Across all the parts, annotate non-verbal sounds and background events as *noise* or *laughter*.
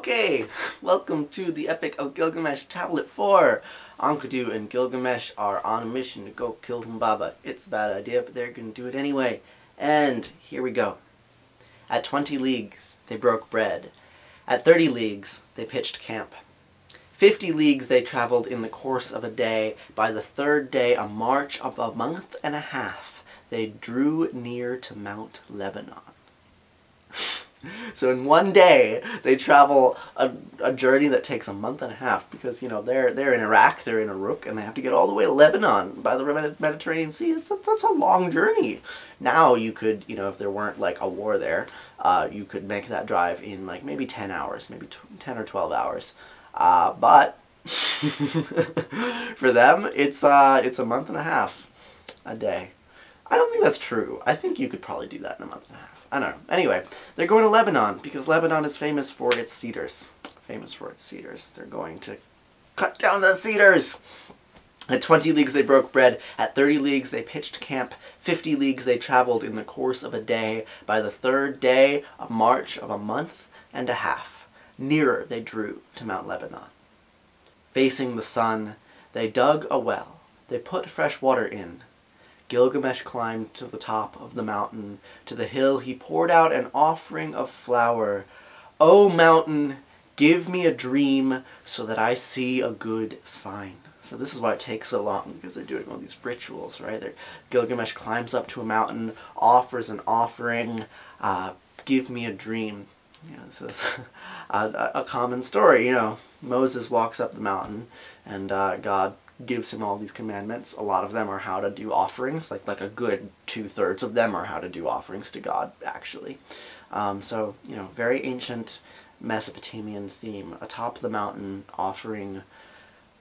Okay, welcome to the Epic of Gilgamesh Tablet 4. Enkidu and Gilgamesh are on a mission to go kill Humbaba. It's a bad idea, but they're going to do it anyway. And here we go. At 20 leagues, they broke bread. At 30 leagues, they pitched camp. 50 leagues they traveled in the course of a day. By the third day, a march of a month and a half, they drew near to Mount Lebanon. *laughs* So in one day, they travel a, a journey that takes a month and a half because, you know, they're, they're in Iraq, they're in Uruk, and they have to get all the way to Lebanon by the Mediterranean Sea. It's a, that's a long journey. Now you could, you know, if there weren't like a war there, uh, you could make that drive in like maybe 10 hours, maybe 10 or 12 hours. Uh, but *laughs* for them, it's, uh, it's a month and a half a day. I don't think that's true. I think you could probably do that in a month and a half. I don't know. Anyway, they're going to Lebanon because Lebanon is famous for its cedars. Famous for its cedars. They're going to cut down the cedars. At 20 leagues they broke bread. At 30 leagues they pitched camp. 50 leagues they traveled in the course of a day. By the third day, a march of a month and a half. Nearer they drew to Mount Lebanon. Facing the sun, they dug a well. They put fresh water in. Gilgamesh climbed to the top of the mountain. To the hill he poured out an offering of flour. O mountain, give me a dream so that I see a good sign. So this is why it takes so long, because they're doing all these rituals, right? They're, Gilgamesh climbs up to a mountain, offers an offering, uh, give me a dream. You know, this is *laughs* a, a, common story, you know. Moses walks up the mountain, and uh, God gives him all these commandments. A lot of them are how to do offerings, like like a good two thirds of them are how to do offerings to God, actually. Um, so you know, very ancient Mesopotamian theme, atop the mountain, offering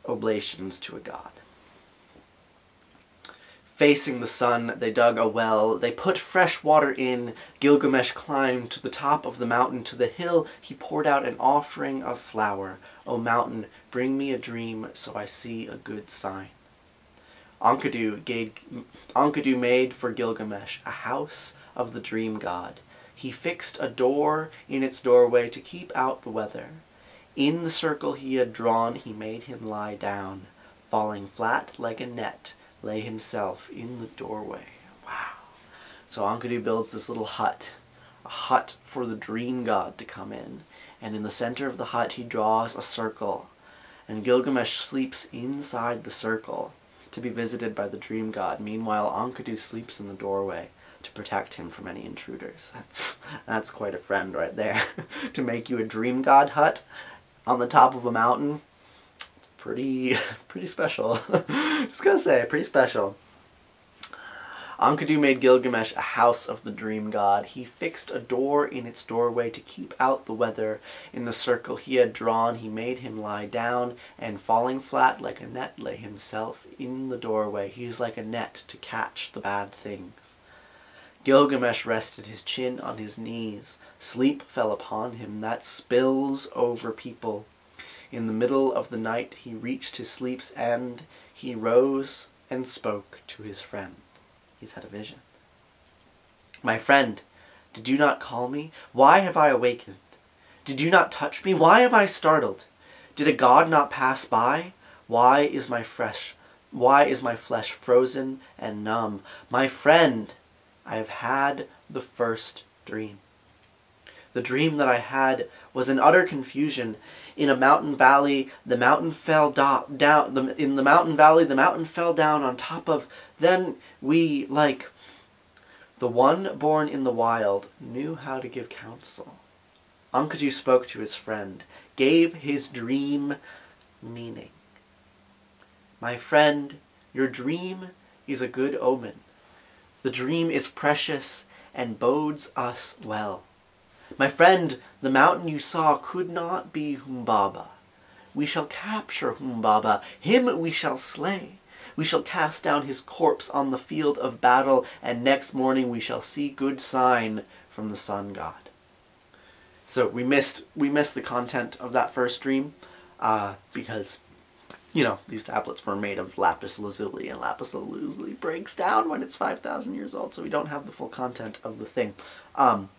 oblations to a god. Facing the sun, they dug a well. They put fresh water in. Gilgamesh climbed to the top of the mountain. To the hill, he poured out an offering of flour. O mountain, bring me a dream so I see a good sign. Enkidu, gave, Enkidu made for Gilgamesh a house of the dream god. He fixed a door in its doorway to keep out the weather. In the circle he had drawn, he made him lie down, falling flat like a net lay himself in the doorway. Wow. So Enkidu builds this little hut, a hut for the dream god to come in. And in the center of the hut he draws a circle. And Gilgamesh sleeps inside the circle to be visited by the dream god. Meanwhile, Enkidu sleeps in the doorway to protect him from any intruders. That's, that's quite a friend right there. *laughs* to make you a dream god hut on the top of a mountain pretty, *laughs* pretty special. *laughs* Just gonna say, pretty special. Enkidu made Gilgamesh a house of the dream god. He fixed a door in its doorway to keep out the weather. In the circle he had drawn, he made him lie down, and falling flat like a net lay himself in the doorway. He is like a net to catch the bad things. Gilgamesh rested his chin on his knees. Sleep fell upon him that spills over people. In the middle of the night he reached his sleep's end. He rose and spoke to his friend. He's had a vision. My friend, did you not call me? Why have I awakened? Did you not touch me? Why am I startled? Did a god not pass by? Why is my flesh why is my flesh frozen and numb? My friend, I have had the first dream. The dream that I had was in utter confusion. In a mountain valley, the mountain fell do down. The, in the mountain valley, the mountain fell down on top of. Then we, like, the one born in the wild, knew how to give counsel. Enkidu spoke to his friend, gave his dream meaning. My friend, your dream is a good omen. The dream is precious and bodes us well. My friend, the mountain you saw could not be Humbaba. We shall capture Humbaba, him we shall slay. We shall cast down his corpse on the field of battle, and next morning we shall see good sign from the sun god. So we missed we missed the content of that first dream, uh, because you know these tablets were made of lapis lazuli, and lapis lazuli breaks down when it's five thousand years old, so we don't have the full content of the thing. Um,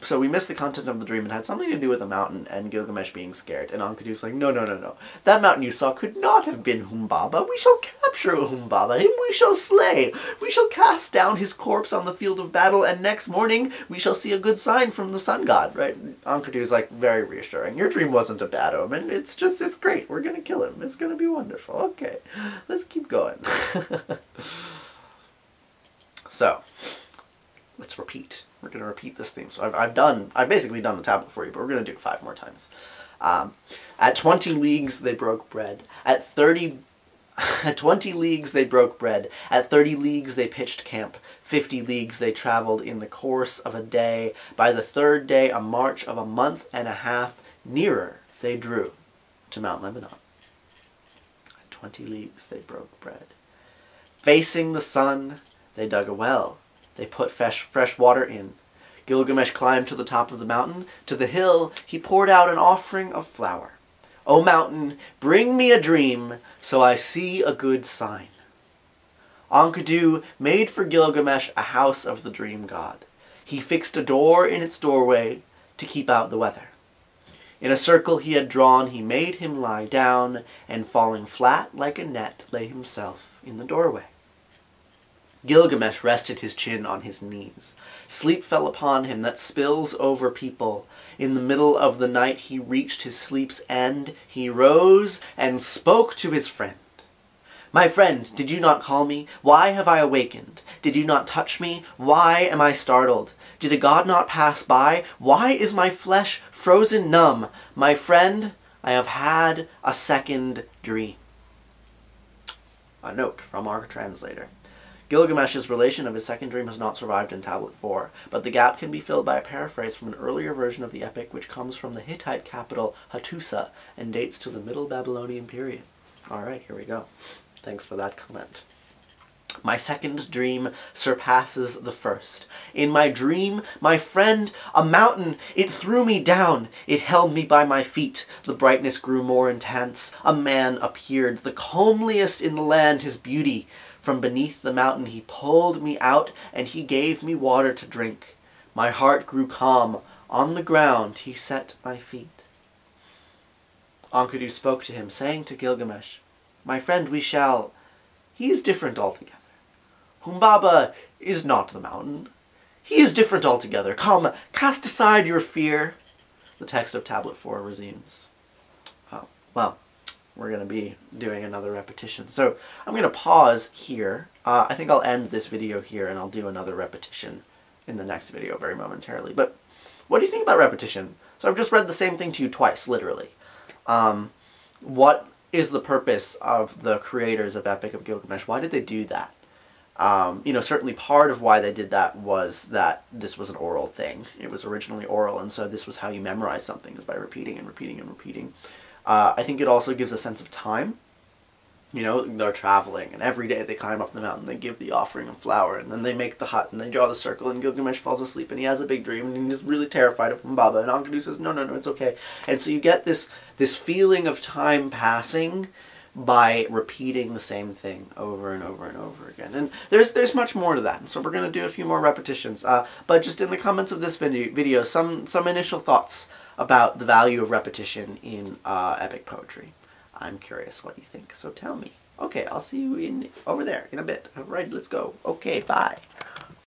so we missed the content of the dream. It had something to do with a mountain and Gilgamesh being scared. And Enkidu's like, no, no, no, no. That mountain you saw could not have been Humbaba. We shall capture Humbaba. Him we shall slay. We shall cast down his corpse on the field of battle. And next morning we shall see a good sign from the sun god, right? Enkidu's like very reassuring. Your dream wasn't a bad omen. It's just, it's great. We're going to kill him. It's going to be wonderful. Okay, let's keep going. *laughs* so, let's repeat. We're going to repeat this theme. So I've, I've done, I've basically done the tablet for you, but we're going to do it five more times. Um, at 20 leagues they broke bread. At 30 *laughs* at 20 leagues they broke bread. At 30 leagues they pitched camp. 50 leagues they traveled in the course of a day. By the third day, a march of a month and a half nearer they drew to Mount Lebanon. At 20 leagues they broke bread. Facing the sun, they dug a well. They put fresh, fresh water in. Gilgamesh climbed to the top of the mountain. To the hill he poured out an offering of flour. O mountain, bring me a dream, so I see a good sign. Enkidu made for Gilgamesh a house of the dream god. He fixed a door in its doorway to keep out the weather. In a circle he had drawn, he made him lie down, and falling flat like a net, lay himself in the doorway. Gilgamesh rested his chin on his knees. Sleep fell upon him that spills over people. In the middle of the night he reached his sleep's end. He rose and spoke to his friend. My friend, did you not call me? Why have I awakened? Did you not touch me? Why am I startled? Did a god not pass by? Why is my flesh frozen numb? My friend, I have had a second dream. A note from our translator. Gilgamesh's relation of his second dream has not survived in Tablet 4, but the gap can be filled by a paraphrase from an earlier version of the epic which comes from the Hittite capital Hattusa and dates to the Middle Babylonian period. Alright, here we go. Thanks for that comment. My second dream surpasses the first. In my dream, my friend, a mountain, it threw me down. It held me by my feet. The brightness grew more intense. A man appeared, the comeliest in the land, his beauty. From beneath the mountain he pulled me out, and he gave me water to drink. My heart grew calm. On the ground he set my feet. Enkidu spoke to him, saying to Gilgamesh, My friend, we shall... He is different altogether. Humbaba is not the mountain. He is different altogether. Come, cast aside your fear. The text of Tablet 4 resumes. Oh, well, we're going to be doing another repetition. So I'm going to pause here. Uh, I think I'll end this video here and I'll do another repetition in the next video very momentarily. But what do you think about repetition? So I've just read the same thing to you twice, literally. Um, what is the purpose of the creators of Epic of Gilgamesh? Why did they do that? Um, you know, certainly part of why they did that was that this was an oral thing. It was originally oral, and so this was how you memorize something, is by repeating and repeating and repeating. Uh, I think it also gives a sense of time. You know, they're traveling, and every day they climb up the mountain, they give the offering of flour, and then they make the hut, and they draw the circle, and Gilgamesh falls asleep, and he has a big dream, and he's really terrified of Humbaba, and Enkidu says, no, no, no, it's okay. And so you get this, this feeling of time passing by repeating the same thing over and over and over again. And there's there's much more to that, and so we're going to do a few more repetitions. Uh, but just in the comments of this video, video some, some initial thoughts about the value of repetition in uh, epic poetry. I'm curious what you think, so tell me. Okay, I'll see you in over there in a bit. All right, let's go. Okay, bye.